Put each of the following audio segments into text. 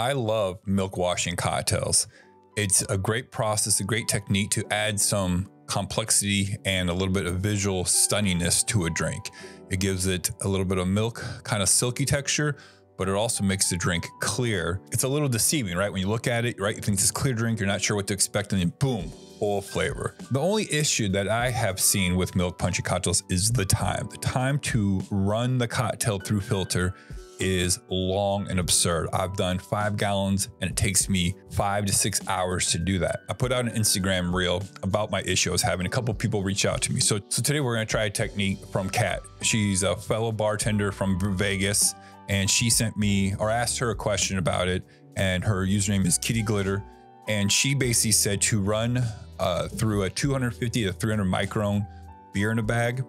I love milk washing cocktails. It's a great process, a great technique to add some complexity and a little bit of visual stunningness to a drink. It gives it a little bit of milk, kind of silky texture, but it also makes the drink clear. It's a little deceiving, right? When you look at it, right, you think it's a clear drink, you're not sure what to expect, and then boom, full flavor. The only issue that I have seen with milk punchy cocktails is the time. The time to run the cocktail through filter is long and absurd. I've done five gallons and it takes me five to six hours to do that. I put out an Instagram reel about my issue I was having. A couple people reach out to me. So, so today we're gonna try a technique from Kat. She's a fellow bartender from Vegas and she sent me or asked her a question about it. And her username is Kitty Glitter. And she basically said to run uh, through a 250 to 300 micron beer in a bag.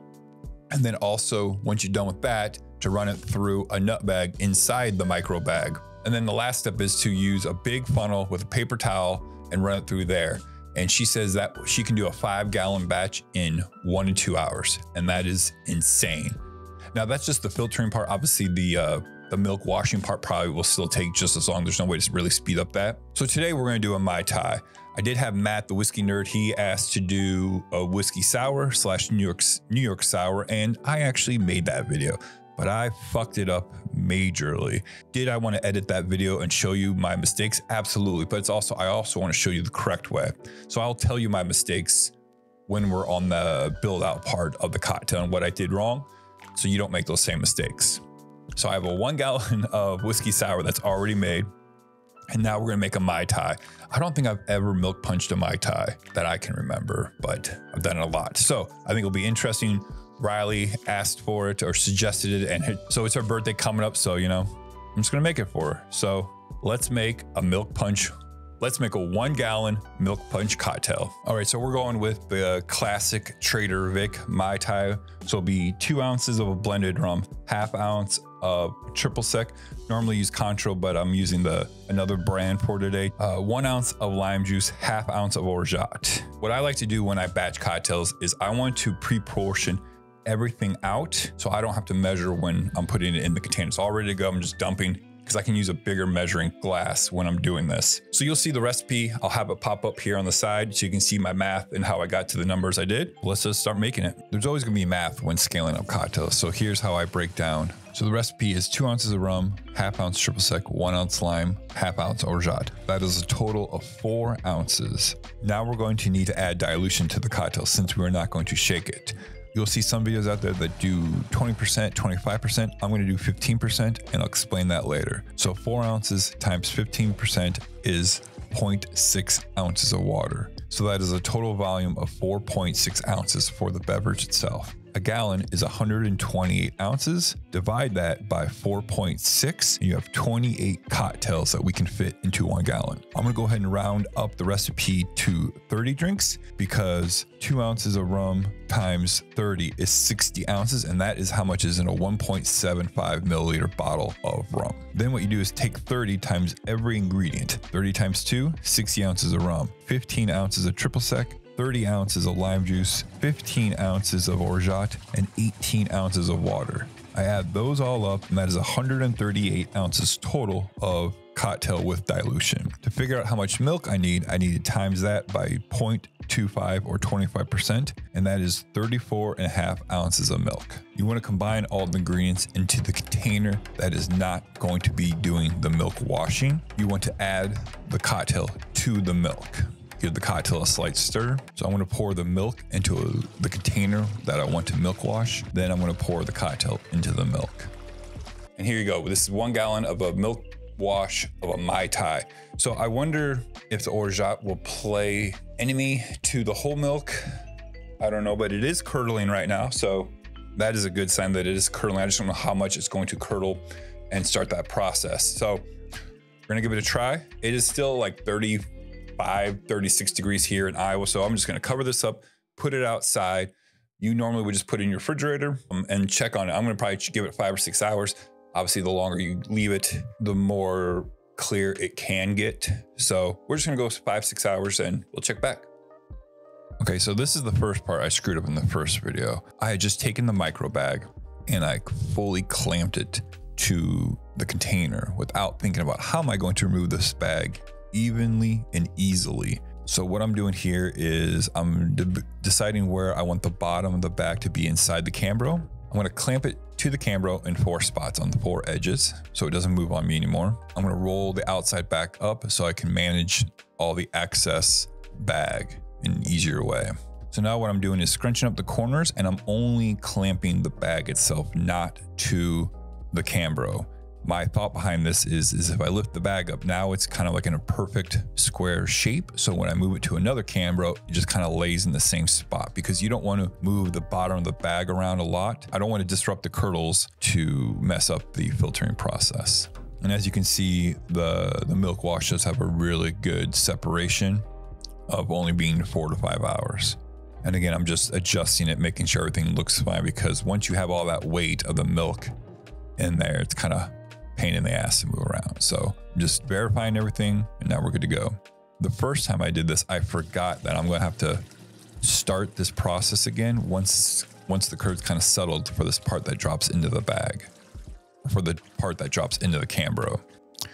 And then also, once you're done with that, to run it through a nut bag inside the micro bag. And then the last step is to use a big funnel with a paper towel and run it through there. And she says that she can do a five gallon batch in one to two hours. And that is insane. Now that's just the filtering part. Obviously the, uh, the milk washing part probably will still take just as long. There's no way to really speed up that. So today we're gonna do a Mai Tai. I did have Matt, the whiskey nerd. He asked to do a whiskey sour slash New York New York sour, and I actually made that video but I fucked it up majorly. Did I want to edit that video and show you my mistakes? Absolutely. But it's also, I also want to show you the correct way. So I'll tell you my mistakes when we're on the build out part of the cocktail and what I did wrong. So you don't make those same mistakes. So I have a one gallon of whiskey sour that's already made. And now we're gonna make a Mai Tai. I don't think I've ever milk punched a Mai Tai that I can remember, but I've done it a lot. So I think it'll be interesting Riley asked for it or suggested it, and so it's her birthday coming up. So you know, I'm just gonna make it for her. So let's make a milk punch. Let's make a one gallon milk punch cocktail. All right, so we're going with the classic Trader Vic Mai Tai. So it'll be two ounces of a blended rum, half ounce of triple sec. Normally use Cointreau, but I'm using the another brand for today. Uh, one ounce of lime juice, half ounce of orgeat. What I like to do when I batch cocktails is I want to pre-portion everything out so I don't have to measure when I'm putting it in the container. It's all ready to go. I'm just dumping because I can use a bigger measuring glass when I'm doing this. So you'll see the recipe. I'll have it pop up here on the side so you can see my math and how I got to the numbers I did. Let's just start making it. There's always gonna be math when scaling up cocktails. So here's how I break down. So the recipe is two ounces of rum, half ounce triple sec, one ounce lime, half ounce orgeat. That is a total of four ounces. Now we're going to need to add dilution to the cocktail since we are not going to shake it. You'll see some videos out there that do 20%, 25%. I'm going to do 15% and I'll explain that later. So four ounces times 15% is 0.6 ounces of water. So that is a total volume of 4.6 ounces for the beverage itself. A gallon is 128 ounces. Divide that by 4.6, and you have 28 cocktails that we can fit into one gallon. I'm gonna go ahead and round up the recipe to 30 drinks because two ounces of rum times 30 is 60 ounces, and that is how much is in a 1.75 milliliter bottle of rum. Then what you do is take 30 times every ingredient. 30 times 2, 60 ounces of rum, 15 ounces of triple sec, 30 ounces of lime juice, 15 ounces of orgeat, and 18 ounces of water. I add those all up, and that is 138 ounces total of cocktail with dilution. To figure out how much milk I need, I need to times that by 0.25 or 25%, and that is 34 and a half ounces of milk. You want to combine all the ingredients into the container that is not going to be doing the milk washing. You want to add the cocktail to the milk give the cocktail a slight stir. So I'm going to pour the milk into a, the container that I want to milk wash. Then I'm going to pour the cocktail into the milk. And here you go. This is one gallon of a milk wash of a Mai Tai. So I wonder if the orgeat will play enemy to the whole milk. I don't know, but it is curdling right now. So that is a good sign that it is curdling. I just don't know how much it's going to curdle and start that process. So we're gonna give it a try. It is still like 30, 35, 36 degrees here in Iowa. So I'm just going to cover this up, put it outside. You normally would just put it in your refrigerator um, and check on it. I'm going to probably give it five or six hours. Obviously, the longer you leave it, the more clear it can get. So we're just going to go five, six hours and we'll check back. Okay, so this is the first part I screwed up in the first video. I had just taken the micro bag and I fully clamped it to the container without thinking about how am I going to remove this bag evenly and easily. So what I'm doing here is I'm de- deciding where I want the bottom of the bag to be inside the Cambro. I'm going to clamp it to the Cambro in four spots on the four edges so it doesn't move on me anymore. I'm going to roll the outside back up so I can manage all the excess bag in an easier way. So now what I'm doing is scrunching up the corners and I'm only clamping the bag itself, not to the Cambro. My thought behind this is, is if I lift the bag up, now it's kind of like in a perfect square shape. So when I move it to another Cambro, it just kind of lays in the same spot because you don't want to move the bottom of the bag around a lot. I don't want to disrupt the curdles to mess up the filtering process. And as you can see, the, the milk wash does have a really good separation of only being four to five hours. And again, I'm just adjusting it, making sure everything looks fine because once you have all that weight of the milk in there, it's kind of pain in the ass to move around. So I'm just verifying everything and now we're good to go. The first time I did this, I forgot that I'm going to have to start this process again once once the curve's kind of settled for this part that drops into the bag, for the part that drops into the Cambro.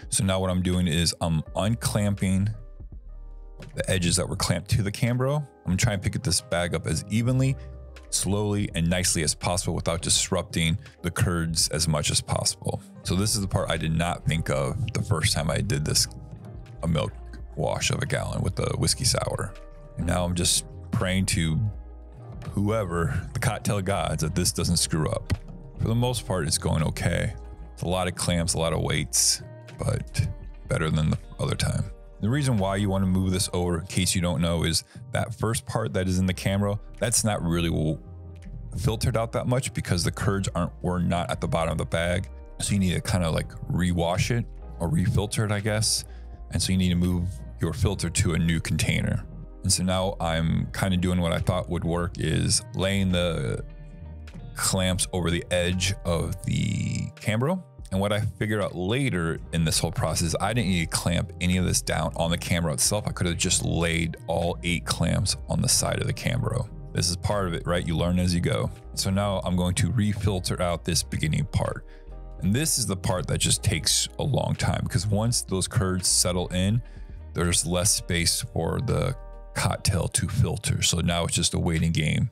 So now what I'm doing is I'm unclamping the edges that were clamped to the Cambro. I'm trying to pick this bag up as evenly, slowly, and nicely as possible without disrupting the curds as much as possible. So this is the part I did not think of the first time I did this, a milk wash of a gallon with the whiskey sour. And now I'm just praying to whoever, the cocktail gods, that this doesn't screw up. For the most part, it's going okay. It's a lot of clamps, a lot of weights, but better than the other time. The reason why you want to move this over, in case you don't know, is that first part that is in the Cambro, that's not really filtered out that much because the curds aren't were not at the bottom of the bag. So you need to kind of like rewash it or refilter it, I guess. And so you need to move your filter to a new container. And so now I'm kind of doing what I thought would work is laying the clamps over the edge of the Cambro. And what I figured out later in this whole process, I didn't need to clamp any of this down on the Cambro itself. I could have just laid all eight clamps on the side of the Cambro. This is part of it, right? You learn as you go. So now I'm going to refilter out this beginning part. And this is the part that just takes a long time because once those curds settle in, there's less space for the cocktail to filter. So now it's just a waiting game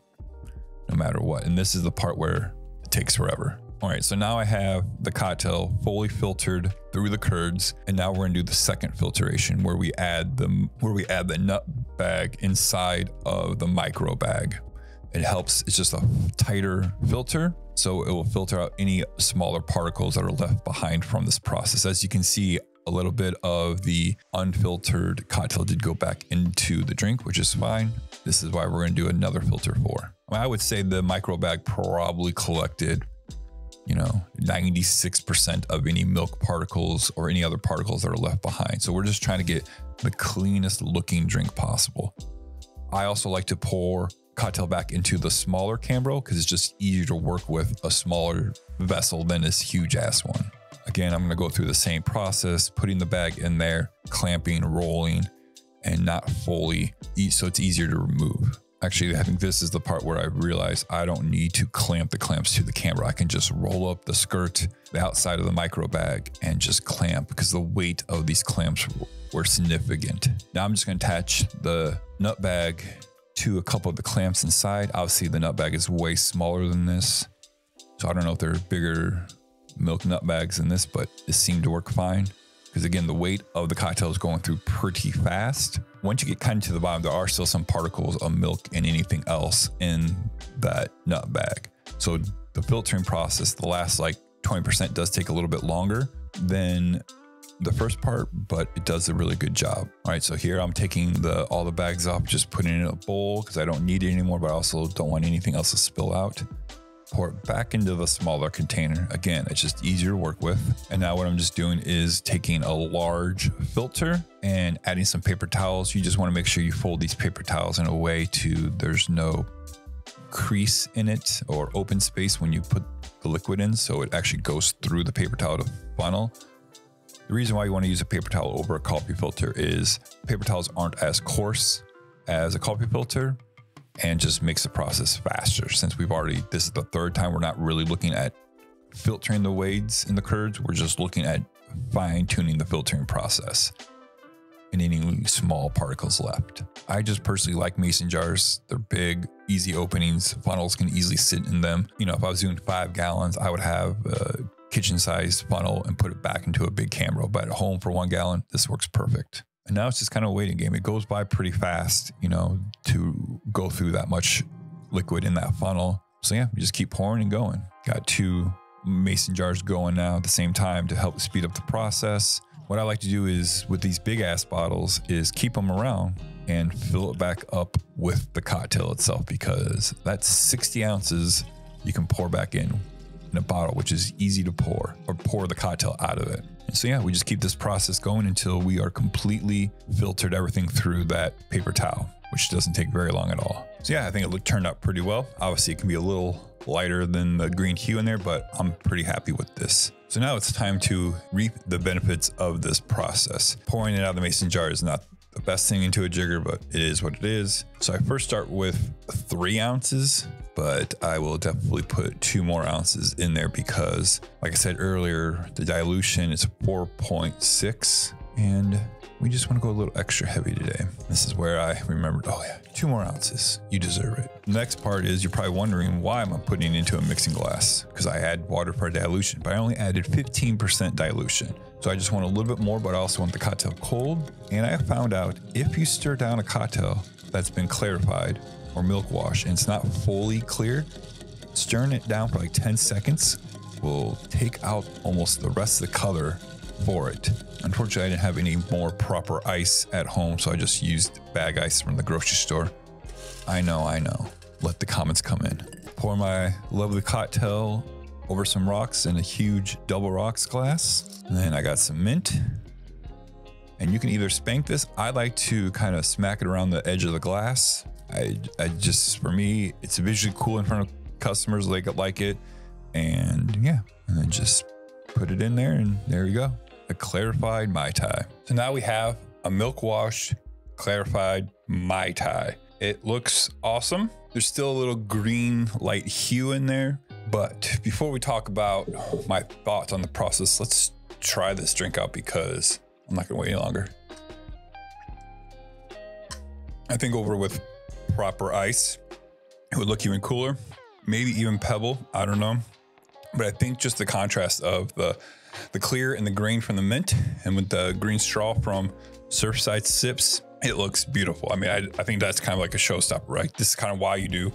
no matter what. And this is the part where it takes forever. All right, so now I have the cocktail fully filtered through the curds, and now we're gonna do the second filtration where we add the where we add the nut bag inside of the micro bag. It helps, it's just a tighter filter, so it will filter out any smaller particles that are left behind from this process. As you can see, a little bit of the unfiltered cocktail did go back into the drink, which is fine. This is why we're to do another filter for. I would say the micro bag probably collected you know, 96% of any milk particles or any other particles that are left behind. So we're just trying to get the cleanest looking drink possible. I also like to pour cocktail back into the smaller Cambro because it's just easier to work with a smaller vessel than this huge ass one. Again, I'm going to go through the same process, putting the bag in there, clamping, rolling, and not fully eat so it's easier to remove. Actually, I think this is the part where I realize I don't need to clamp the clamps to the Cambro. I can just roll up the skirt, the outside of the micro bag, and just clamp because the weight of these clamps were significant. Now I'm just going to attach the nut bag to a couple of the clamps inside. Obviously, the nut bag is way smaller than this. So I don't know if there are bigger milk nut bags than this, but it seemed to work fine because again, the weight of the cocktail is going through pretty fast. Once you get kind of to the bottom, there are still some particles of milk and anything else in that nut bag. So the filtering process, the last like 20% does take a little bit longer than the first part, but it does a really good job. All right, so here I'm taking the all the bags off, just putting it in a bowl because I don't need it anymore, but I also don't want anything else to spill out pour it back into the smaller container. Again, it's just easier to work with. And now what I'm just doing is taking a large filter and adding some paper towels. You just want to make sure you fold these paper towels in a way to there's no crease in it or open space when you put the liquid in. So it actually goes through the paper towel to funnel. The reason why you want to use a paper towel over a coffee filter is paper towels aren't as coarse as a coffee filter, and just makes the process faster since we've already this is the third time we're not really looking at filtering the wades and the curds. We're just looking at fine tuning the filtering process and any small particles left. I just personally like mason jars. They're big, easy openings. Funnels can easily sit in them. You know, if I was doing five gallons, I would have a kitchen sized funnel and put it back into a big Cambro. But at home for one gallon, this works perfect. And now it's just kind of a waiting game. It goes by pretty fast, you know, to go through that much liquid in that funnel. So yeah, you just keep pouring and going. Got two mason jars going now at the same time to help speed up the process. What I like to do is with these big ass bottles is keep them around and fill it back up with the cocktail itself because that's 60 ounces you can pour back in in a bottle, which is easy to pour or pour the cocktail out of it. And so yeah, we just keep this process going until we are completely filtered everything through that paper towel, which doesn't take very long at all. So yeah, I think it turned out pretty well. Obviously, it can be a little lighter than the green hue in there, but I'm pretty happy with this. So now it's time to reap the benefits of this process. Pouring it out of the mason jar is not the best thing into a jigger, but it is what it is. So I first start with three ounces, but I will definitely put two more ounces in there because, like I said earlier, the dilution is 4.6 and we just want to go a little extra heavy today. This is where I remembered, oh yeah, two more ounces. You deserve it. The next part is you're probably wondering why am I putting it into a mixing glass? Because I add water for dilution, but I only added 15% dilution. So I just want a little bit more, but I also want the cocktail cold. And I found out if you stir down a cocktail that's been clarified or milk wash and it's not fully clear, stirring it down for like 10 seconds will take out almost the rest of the color for it. Unfortunately, I didn't have any more proper ice at home, so I just used bag ice from the grocery store. I know, I know. Let the comments come in. Pour my lovely cocktail over some rocks in a huge double rocks glass. And then I got some mint. And you can either spank this. I like to kind of smack it around the edge of the glass. I, I just, for me, it's visually cool in front of customers. They like it. And yeah, and then just put it in there and there you go a clarified Mai Tai. So now we have a milk wash clarified Mai Tai. It looks awesome. There's still a little green light hue in there. But before we talk about my thoughts on the process, let's try this drink out because I'm not gonna wait any longer. I think over with proper ice, it would look even cooler. Maybe even pebble, I don't know. But I think just the contrast of the the clear and the grain from the mint, and with the green straw from Surfside Sips, it looks beautiful. I mean, I, I think that's kind of like a showstopper, right? This is kind of why you do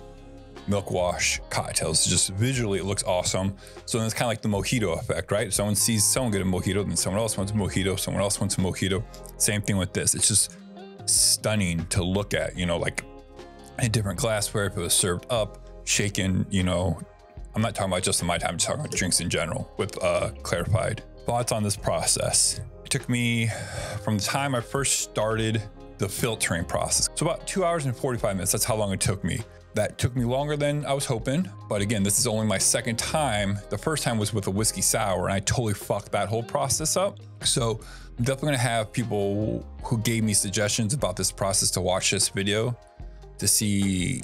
milk wash cocktails. Just visually, it looks awesome. So then it's kind of like the mojito effect, right? Someone sees someone get a mojito, then someone else wants a mojito, someone else wants a mojito. Same thing with this. It's just stunning to look at, you know, like a different glassware, if it was served up, shaken, you know, I'm not talking about just in my time, I'm talking about drinks in general with uh, clarified thoughts on this process. It took me from the time I first started the filtering process. So about two hours and 45 minutes. That's how long it took me. That took me longer than I was hoping. But again, this is only my second time. The first time was with a whiskey sour and I totally fucked that whole process up. So I'm definitely gonna have people who gave me suggestions about this process to watch this video to see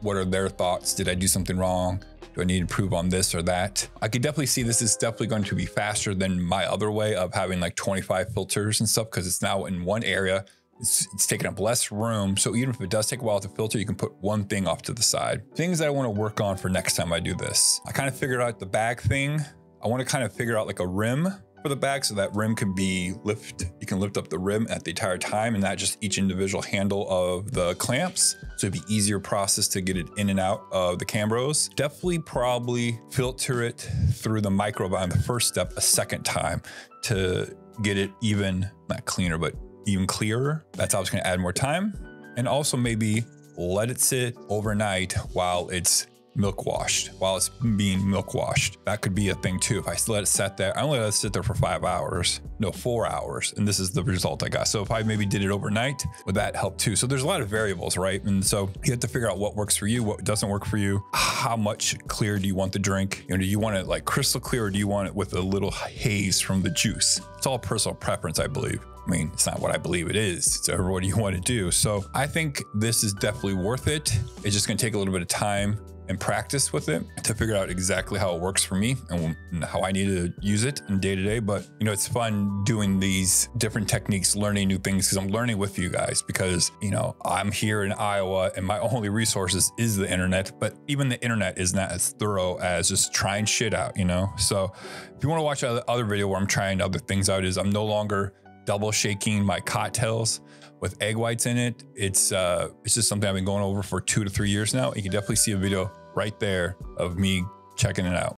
what are their thoughts. Did I do something wrong? Do I need to improve on this or that? I could definitely see this is definitely going to be faster than my other way of having like 25 filters and stuff because it's now in one area. It's, it's taking up less room. So even if it does take a while to filter, you can put one thing off to the side. Things that I want to work on for next time I do this. I kind of figured out the bag thing. I want to kind of figure out like a rim for the bag so that rim can be lift you can lift up the rim at the entire time and not just each individual handle of the clamps so it'd be easier process to get it in and out of the cambros definitely probably filter it through the microbiome the first step a second time to get it even not cleaner but even clearer. That's obviously to add more time. And also maybe let it sit overnight while it's milk washed while it's being milk washed. That could be a thing too. If I let it sit there, I only let it sit there for five hours, no, four hours. And this is the result I got. So if I maybe did it overnight, would that help too? So there's a lot of variables, right? And so you have to figure out what works for you, what doesn't work for you. How much clear do you want the drink? You know, do you want it like crystal clear or do you want it with a little haze from the juice? It's all personal preference, I believe. I mean, it's not what I believe it is. It's uh, what do you want to do. So I think this is definitely worth it. It's just going to take a little bit of time and practice with it to figure out exactly how it works for me and how I need to use it in day to day. But you know, it's fun doing these different techniques, learning new things because I'm learning with you guys because you know I'm here in Iowa and my only resources is the internet. But even the internet is not as thorough as just trying shit out, you know. So if you want to watch other video where I'm trying other things out, is I'm no longer double shaking my cocktails with egg whites in it. It's uh, it's just something I've been going over for two to three years now. You can definitely see a video right there of me checking it out.